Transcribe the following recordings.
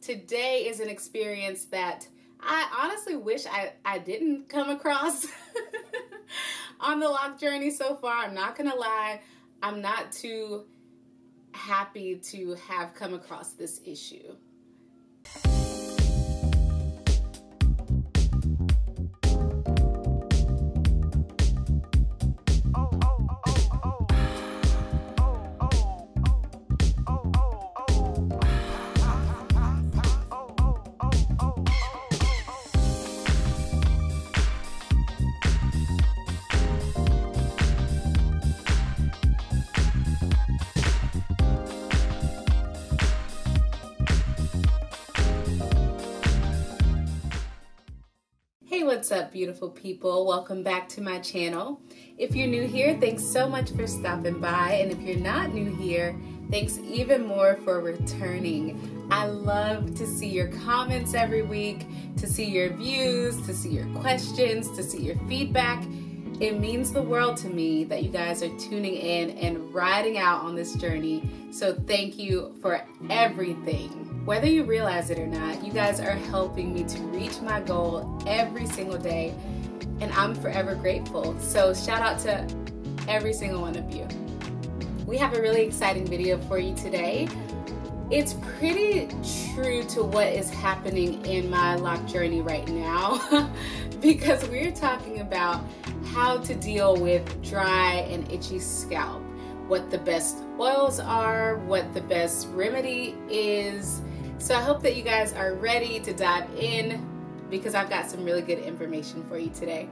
today is an experience that I honestly wish I, I didn't come across on the loc journey so far. I'm not gonna lie, I'm not too happy to have come across this issue. What's up, beautiful people? Welcome back to my channel. If you're new here, thanks so much for stopping by. And if you're not new here, thanks even more for returning. I love to see your comments every week, to see your views, to see your questions, to see your feedback. It means the world to me that you guys are tuning in and riding out on this journey. So, thank you for everything. Whether you realize it or not, you guys are helping me to reach my goal every single day, and I'm forever grateful. So, shout out to every single one of you. We have a really exciting video for you today. It's pretty true to what is happening in my loc journey right now because we're talking about how to deal with dry and itchy scalp, what the best oils are, what the best remedy is, so I hope that you guys are ready to dive in because I've got some really good information for you today.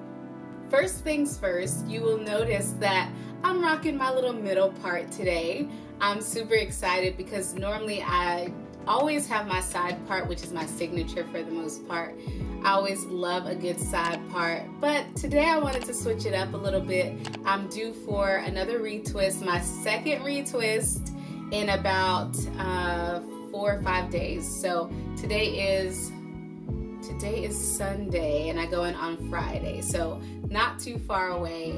First things first, you will notice that I'm rocking my little middle part today. I'm super excited because normally I always have my side part, which is my signature for the most part. I always love a good side part, but today I wanted to switch it up a little bit. I'm due for another retwist, my second retwist in about uh, four or five days. So today is today is Sunday and I go in on Friday. So not too far away.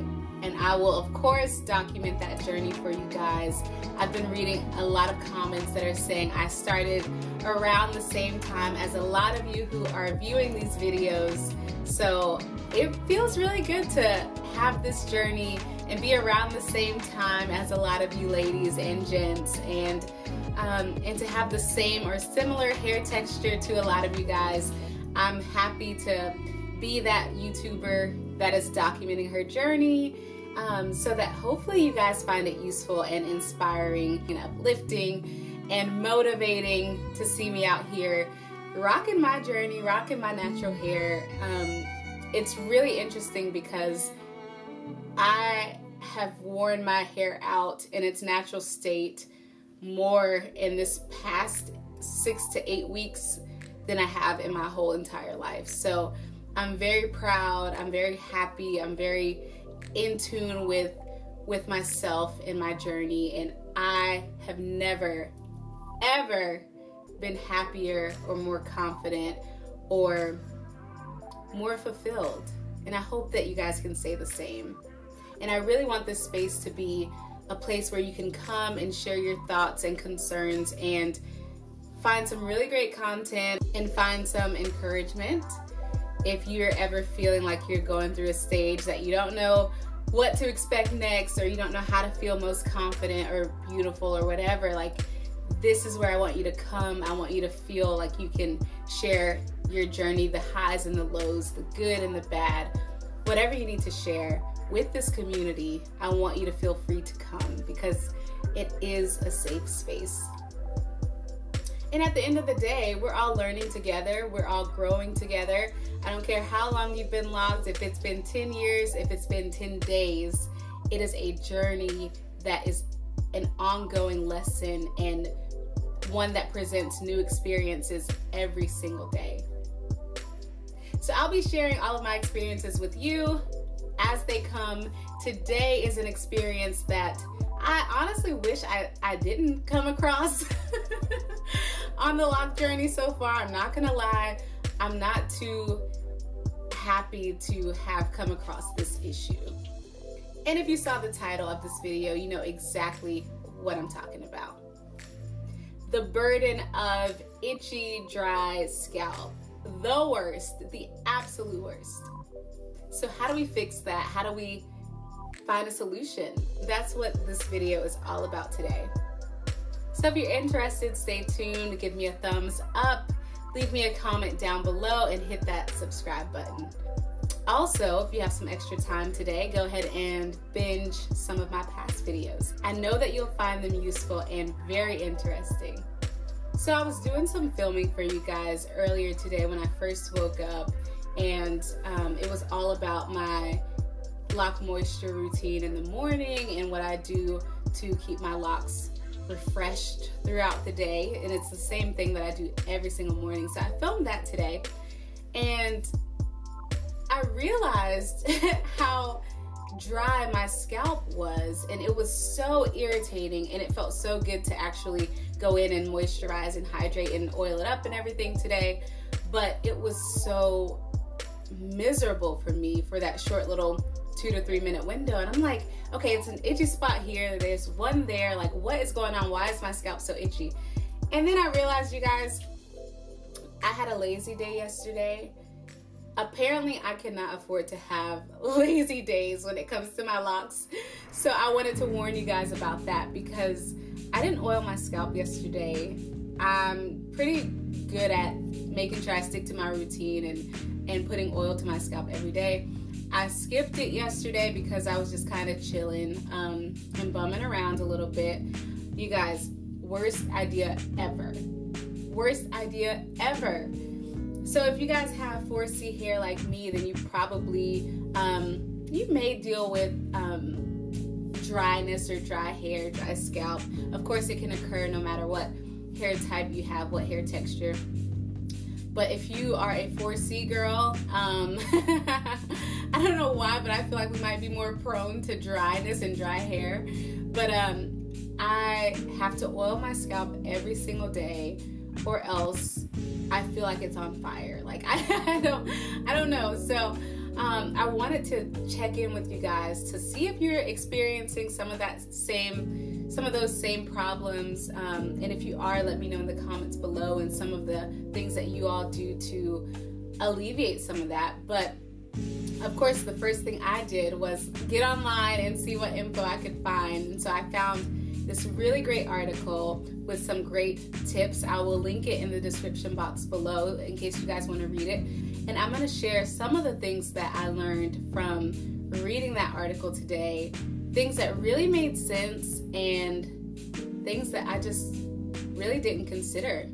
And I will of course document that journey for you guys. I've been reading a lot of comments that are saying I started around the same time as a lot of you who are viewing these videos. So it feels really good to have this journey and be around the same time as a lot of you ladies and gents and um, and to have the same or similar hair texture to a lot of you guys. I'm happy to be that YouTuber that is documenting her journey um, so that hopefully you guys find it useful and inspiring and uplifting and motivating to see me out here rocking my journey, rocking my natural hair. Um, it's really interesting because I have worn my hair out in its natural state more in this past six to eight weeks than I have in my whole entire life. So I'm very proud, I'm very happy, I'm very in tune with with myself and my journey and I have never ever been happier or more confident or more fulfilled. And I hope that you guys can say the same. And I really want this space to be a place where you can come and share your thoughts and concerns and find some really great content and find some encouragement. If you're ever feeling like you're going through a stage that you don't know what to expect next or you don't know how to feel most confident or beautiful or whatever, like this is where I want you to come. I want you to feel like you can share your journey, the highs and the lows, the good and the bad, whatever you need to share with this community, I want you to feel free to come because it is a safe space. And at the end of the day, we're all learning together, we're all growing together. I don't care how long you've been locked, if it's been 10 years, if it's been 10 days, it is a journey that is an ongoing lesson and one that presents new experiences every single day. So I'll be sharing all of my experiences with you as they come. Today is an experience that I honestly wish I, I didn't come across on the loc journey so far. I'm not gonna lie, I'm not too happy to have come across this issue. And if you saw the title of this video, you know exactly what I'm talking about. The burden of itchy, dry scalp. The worst, the absolute worst. So how do we fix that? How do we find a solution? That's what this video is all about today. So if you're interested, stay tuned, give me a thumbs up, leave me a comment down below and hit that subscribe button. Also, if you have some extra time today, go ahead and binge some of my past videos. I know that you'll find them useful and very interesting. So I was doing some filming for you guys earlier today when I first woke up and um, it was all about my loc moisture routine in the morning and what I do to keep my locs refreshed throughout the day. And it's the same thing that I do every single morning. So I filmed that today. And I realized how dry my scalp was. And it was so irritating. And it felt so good to actually go in and moisturize and hydrate and oil it up and everything today. But it was so miserable for me for that short little two to three minute window. And I'm like okay it's an itchy spot here. There's one there. Like what is going on? Why is my scalp so itchy? And then I realized you guys I had a lazy day yesterday. Apparently I cannot afford to have lazy days when it comes to my locs. So I wanted to warn you guys about that because I didn't oil my scalp yesterday. I'm pretty good at making sure I stick to my routine and, and putting oil to my scalp every day. I skipped it yesterday because I was just kind of chilling um, and bumming around a little bit. You guys, worst idea ever. Worst idea ever so if you guys have 4C hair like me, then you probably, um, you may deal with um, dryness or dry hair, dry scalp. Of course, it can occur no matter what hair type you have, what hair texture. But if you are a 4C girl, um, I don't know why, but I feel like we might be more prone to dryness and dry hair. But um, I have to oil my scalp every single day or else I feel like it's on fire. Like I, I don't I don't know. So um, I wanted to check in with you guys to see if you're experiencing some of that same some of those same problems um, and if you are let me know in the comments below and some of the things that you all do to alleviate some of that but of course the first thing I did was get online and see what info I could find and so I found this really great article with some great tips. I will link it in the description box below in case you guys want to read it. And I'm going to share some of the things that I learned from reading that article today, things that really made sense and things that I just really didn't consider.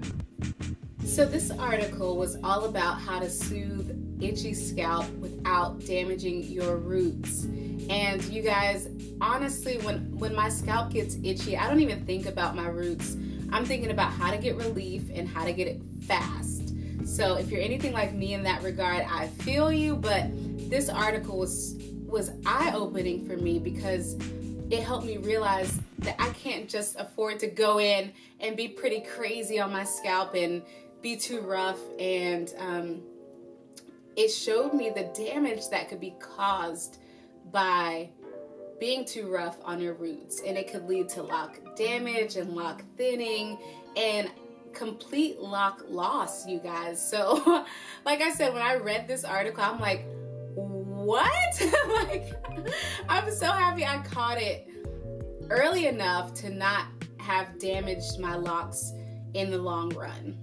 So, this article was all about how to soothe itchy scalp without damaging your roots. And you guys, honestly, when when my scalp gets itchy, I don't even think about my roots. I'm thinking about how to get relief and how to get it fast. So if you're anything like me in that regard, I feel you, but this article was was eye-opening for me because it helped me realize that I can't just afford to go in and be pretty crazy on my scalp and be too rough. And um, it showed me the damage that could be caused by being too rough on your roots. And it could lead to loc damage and loc thinning and complete loc loss you guys. So like i said when i read this article i'm like what like i'm so happy i caught it early enough to not have damaged my locs in the long run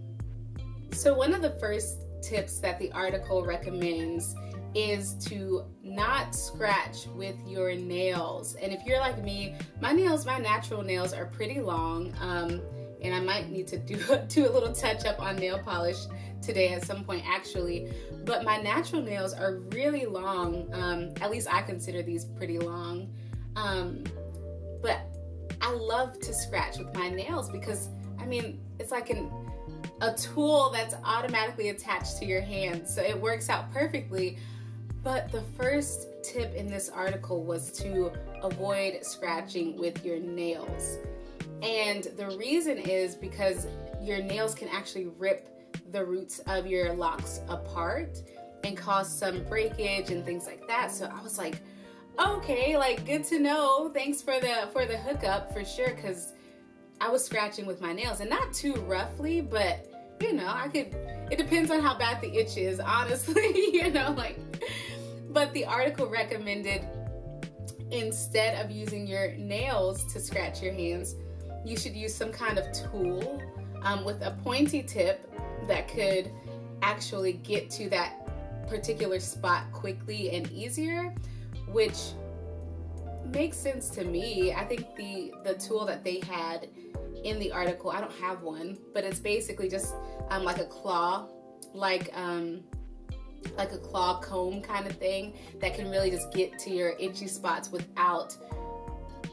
so one of the first tips that the article recommends is to not scratch with your nails. And if you're like me, my nails, my natural nails are pretty long. Um, and I might need to do, do a little touch up on nail polish today at some point actually. But my natural nails are really long. Um, at least I consider these pretty long. Um, but I love to scratch with my nails because I mean, it's like an a tool that's automatically attached to your hand. So it works out perfectly. But the first tip in this article was to avoid scratching with your nails. And the reason is because your nails can actually rip the roots of your locs apart and cause some breakage and things like that. So I was like, okay, like good to know. Thanks for the for the hookup for sure cuz I was scratching with my nails and not too roughly, but you know, I could, it depends on how bad the itch is, honestly, you know, like, but the article recommended instead of using your nails to scratch your hands, you should use some kind of tool um, with a pointy tip that could actually get to that particular spot quickly and easier, which makes sense to me. I think the the tool that they had in the article, I don't have one, but it's basically just um, like a claw, like um, like a claw comb kind of thing that can really just get to your itchy spots without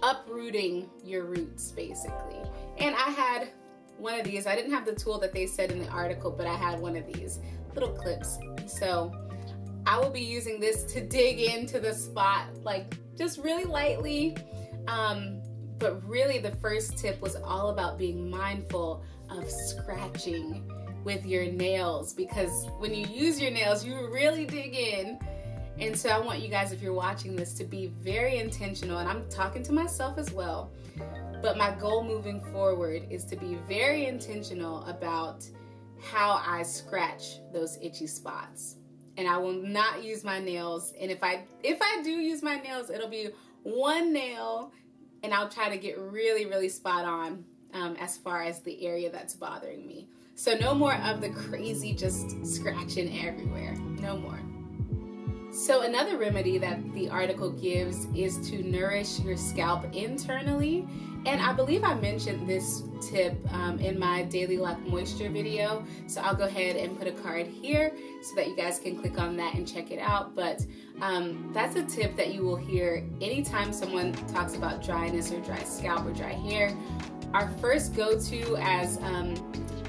uprooting your roots basically. And I had one of these. I didn't have the tool that they said in the article, but I had one of these little clips. So I will be using this to dig into the spot, like just really lightly. Um, but really the first tip was all about being mindful of scratching with your nails because when you use your nails, you really dig in. And so I want you guys, if you're watching this, to be very intentional. And I'm talking to myself as well. But my goal moving forward is to be very intentional about how I scratch those itchy spots. And I will not use my nails. And if I if I do use my nails, it'll be one nail and I'll try to get really, really spot on um, as far as the area that's bothering me. So no more of the crazy just scratching everywhere. No more. So another remedy that the article gives is to nourish your scalp internally. And I believe I mentioned this tip um, in my Daily Loc Moisture video. So I'll go ahead and put a card here so that you guys can click on that and check it out. But um, that's a tip that you will hear anytime someone talks about dryness or dry scalp or dry hair. Our first go-to as um,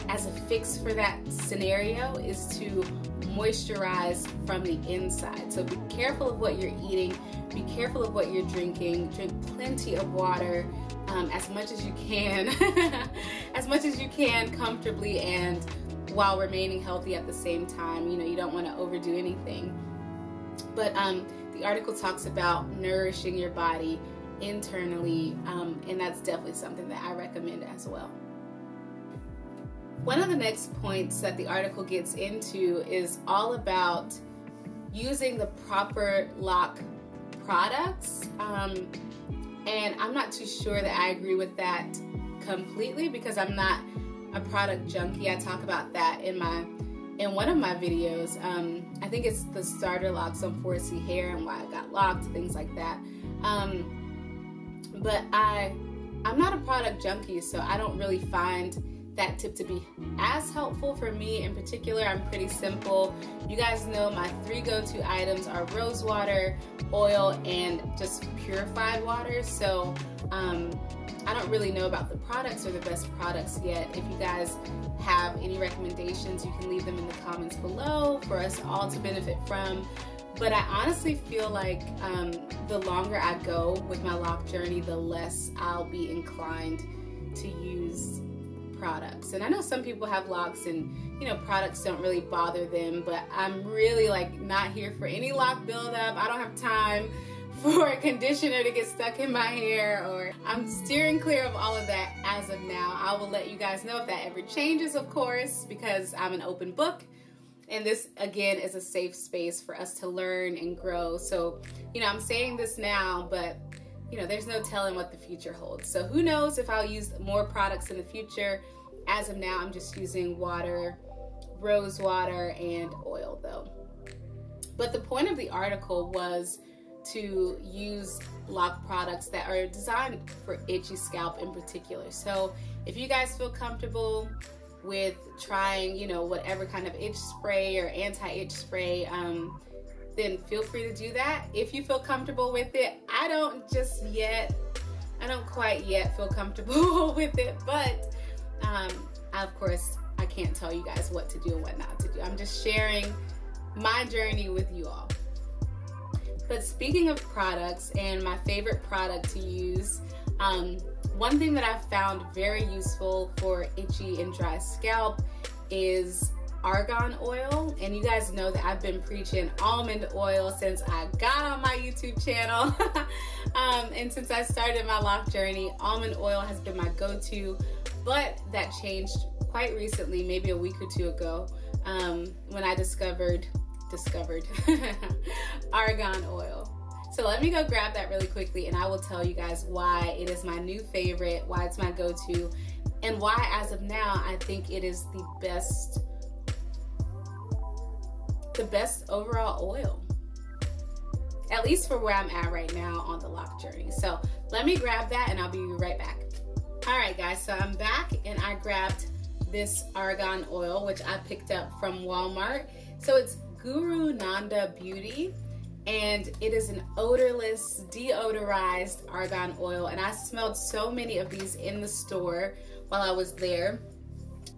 as a fix for that scenario is to moisturize from the inside. So be careful of what you're eating, be careful of what you're drinking, drink plenty of water um, as much as you can, as much as you can comfortably and while remaining healthy at the same time. You know, you don't want to overdo anything. But um, the article talks about nourishing your body internally, um, and that's definitely something that I recommend as well. One of the next points that the article gets into is all about using the proper loc products. Um, and I'm not too sure that I agree with that completely because I'm not a product junkie. I talk about that in my in one of my videos. Um, I think it's the starter locs on 4C hair and why I got locked, things like that. Um, but I I'm not a product junkie, so I don't really find that tip to be as helpful for me in particular. I'm pretty simple. You guys know my three go-to items are rose water, oil, and just purified water. So um, I don't really know about the products or the best products yet. If you guys have any recommendations, you can leave them in the comments below for us all to benefit from. But I honestly feel like um, the longer I go with my loc journey, the less I'll be inclined to use products. And I know some people have locs and you know products don't really bother them, but I'm really like not here for any loc buildup. I don't have time for a conditioner to get stuck in my hair or I'm steering clear of all of that as of now. I will let you guys know if that ever changes, of course, because I'm an open book. And this, again, is a safe space for us to learn and grow. So, you know, I'm saying this now, but you know, there's no telling what the future holds. So who knows if I'll use more products in the future. As of now, I'm just using water, rose water, and oil though. But the point of the article was to use loc products that are designed for itchy scalp in particular. So if you guys feel comfortable with trying, you know, whatever kind of itch spray or anti-itch spray, um, then feel free to do that if you feel comfortable with it. I don't just yet, I don't quite yet feel comfortable with it, but um, of course, I can't tell you guys what to do and what not to do. I'm just sharing my journey with you all. But speaking of products and my favorite product to use, um, one thing that I've found very useful for itchy and dry scalp is argan oil. And you guys know that I've been preaching almond oil since I got on my YouTube channel. Um, and since I started my loc journey almond oil has been my go-to. But that changed quite recently, maybe a week or two ago, um, when I discovered discovered argan oil. So let me go grab that really quickly and I will tell you guys why it is my new favorite, why it's my go-to, and why as of now I think it is the best the best overall oil. At least for where I'm at right now on the loc journey. So let me grab that and I'll be right back. All right guys, so I'm back and I grabbed this argan oil, which I picked up from Walmart. So it's GuruNanda Beauty and it is an odorless, deodorized argan oil. And I smelled so many of these in the store while I was there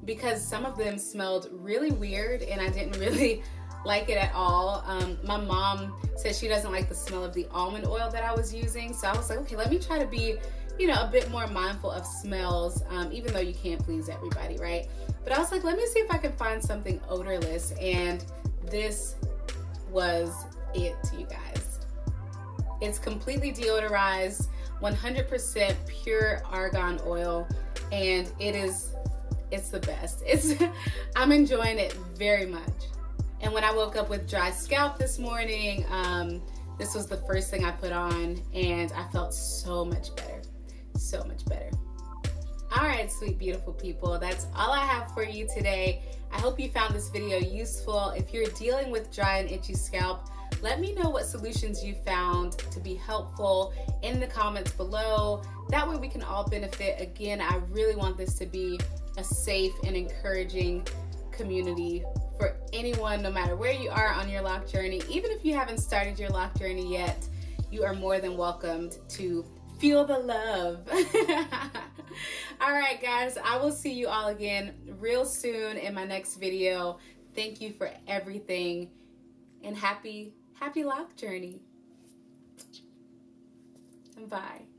because some of them smelled really weird and I didn't really like it at all. Um, my mom said she doesn't like the smell of the almond oil that I was using. So I was like, okay, let me try to be, you know, a bit more mindful of smells, um, even though you can't please everybody, right? But I was like, let me see if I can find something odorless. And this was it, to you guys. It's completely deodorized, 100% pure argan oil, and it is, it's the best. It's, I'm enjoying it very much. And when I woke up with dry scalp this morning, um, this was the first thing I put on and I felt so much better, so much better. All right, sweet, beautiful people, that's all I have for you today. I hope you found this video useful. If you're dealing with dry and itchy scalp, let me know what solutions you found to be helpful in the comments below. That way we can all benefit. Again, I really want this to be a safe and encouraging community for anyone, no matter where you are on your loc journey. Even if you haven't started your loc journey yet, you are more than welcomed to feel the love. all right, guys, I will see you all again real soon in my next video. Thank you for everything and happy, happy loc journey. And Bye.